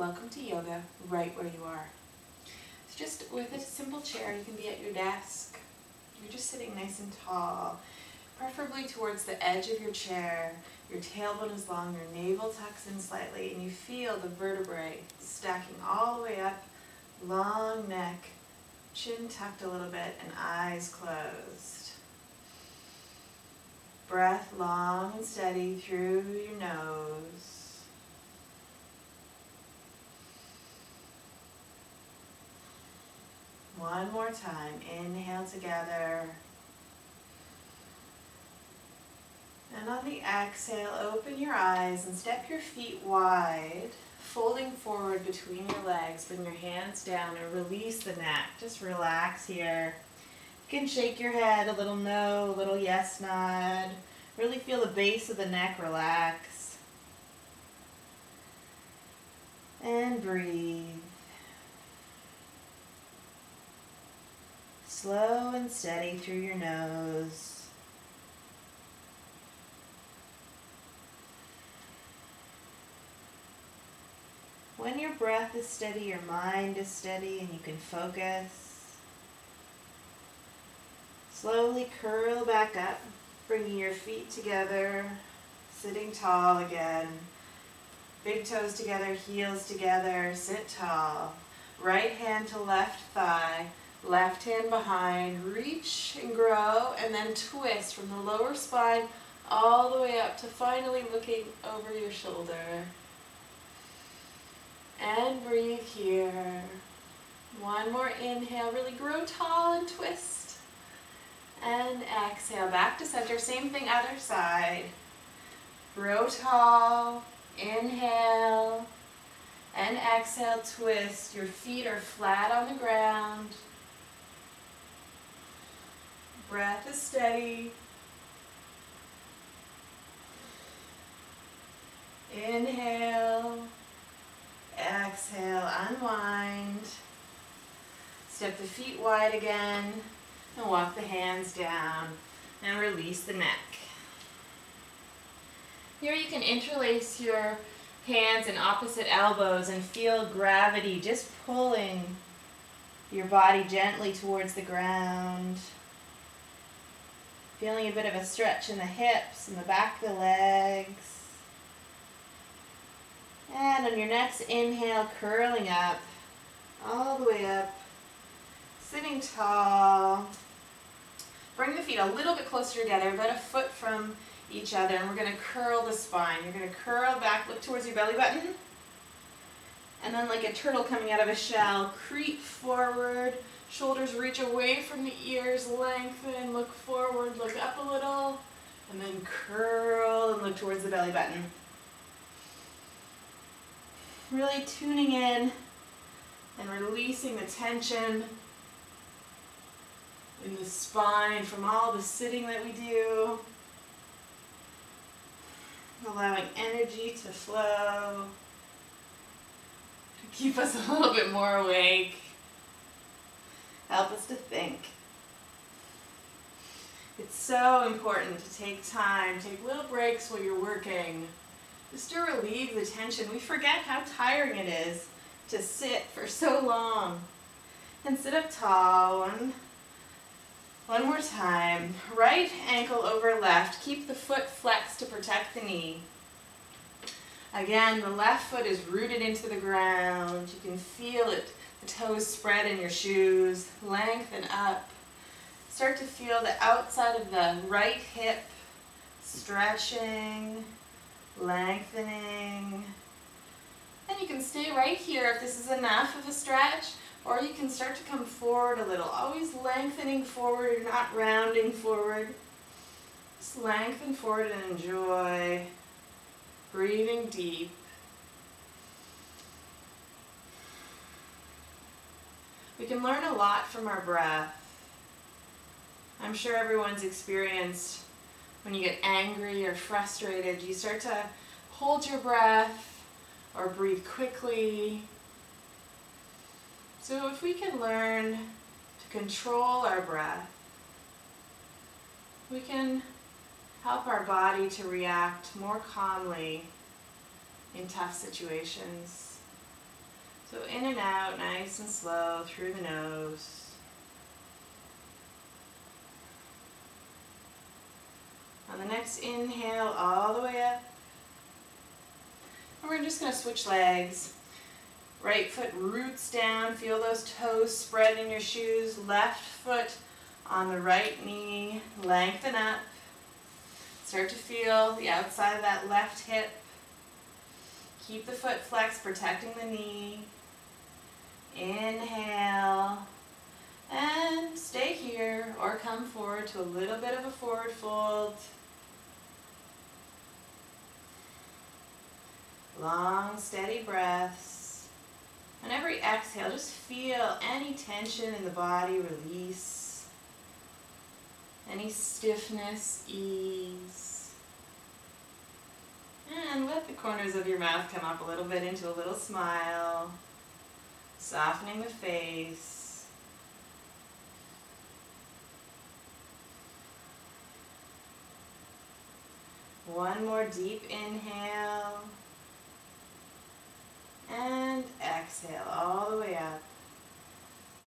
welcome to yoga right where you are. So just with a simple chair, you can be at your desk. You're just sitting nice and tall, preferably towards the edge of your chair. Your tailbone is long, your navel tucks in slightly, and you feel the vertebrae stacking all the way up, long neck, chin tucked a little bit, and eyes closed. Breath long and steady through your nose. One more time. Inhale together. And on the exhale, open your eyes and step your feet wide, folding forward between your legs. Bring your hands down and release the neck. Just relax here. You can shake your head, a little no, a little yes nod. Really feel the base of the neck relax. And breathe. Slow and steady through your nose. When your breath is steady, your mind is steady, and you can focus. Slowly curl back up, bringing your feet together, sitting tall again. Big toes together, heels together, sit tall. Right hand to left thigh, Left hand behind, reach and grow, and then twist from the lower spine all the way up to finally looking over your shoulder. And breathe here. One more inhale, really grow tall and twist. And exhale, back to center, same thing other side. Grow tall, inhale, and exhale, twist. Your feet are flat on the ground. Breath is steady. Inhale. Exhale, unwind. Step the feet wide again and walk the hands down and release the neck. Here you can interlace your hands and opposite elbows and feel gravity just pulling your body gently towards the ground. Feeling a bit of a stretch in the hips and the back of the legs. And on your next inhale, curling up, all the way up, sitting tall. Bring the feet a little bit closer together, about a foot from each other, and we're going to curl the spine. You're going to curl back, look towards your belly button, and then like a turtle coming out of a shell, creep forward, Shoulders reach away from the ears, lengthen, look forward, look up a little, and then curl and look towards the belly button. Really tuning in and releasing the tension in the spine from all the sitting that we do. Allowing energy to flow, to keep us a little bit more awake. Help us to think. It's so important to take time, take little breaks while you're working, just to relieve the tension. We forget how tiring it is to sit for so long. And sit up tall. One, one more time. Right ankle over left. Keep the foot flexed to protect the knee. Again, the left foot is rooted into the ground. You can feel it the toes spread in your shoes, lengthen up. Start to feel the outside of the right hip stretching, lengthening. And you can stay right here if this is enough of a stretch, or you can start to come forward a little. Always lengthening forward, you're not rounding forward. Just lengthen forward and enjoy. Breathing deep. We can learn a lot from our breath. I'm sure everyone's experienced when you get angry or frustrated, you start to hold your breath or breathe quickly. So if we can learn to control our breath, we can help our body to react more calmly in tough situations. So in and out, nice and slow through the nose. On the next inhale, all the way up. And we're just going to switch legs. Right foot roots down, feel those toes spread in your shoes. Left foot on the right knee, lengthen up. Start to feel the outside of that left hip. Keep the foot flexed, protecting the knee. Inhale. And stay here or come forward to a little bit of a forward fold. Long, steady breaths. On every exhale, just feel any tension in the body release. Any stiffness ease. And let the corners of your mouth come up a little bit into a little smile. Softening the face. One more deep inhale. And exhale all the way up.